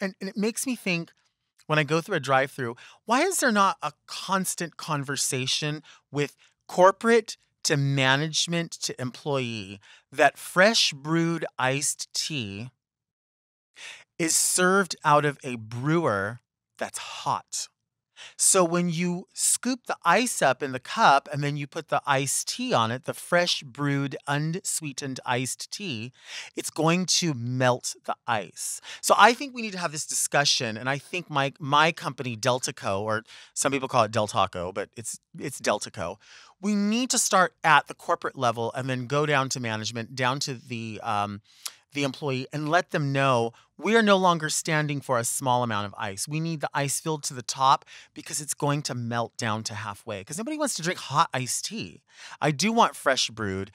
And, and it makes me think when I go through a drive through, why is there not a constant conversation with corporate to management to employee that fresh brewed iced tea is served out of a brewer that's hot? So when you scoop the ice up in the cup and then you put the iced tea on it, the fresh brewed unsweetened iced tea, it's going to melt the ice. So I think we need to have this discussion and I think my my company Deltaco or some people call it Del Taco, but it's it's Deltaco. We need to start at the corporate level and then go down to management, down to the um, the employee and let them know we are no longer standing for a small amount of ice. We need the ice filled to the top because it's going to melt down to halfway. Because nobody wants to drink hot iced tea. I do want fresh brewed,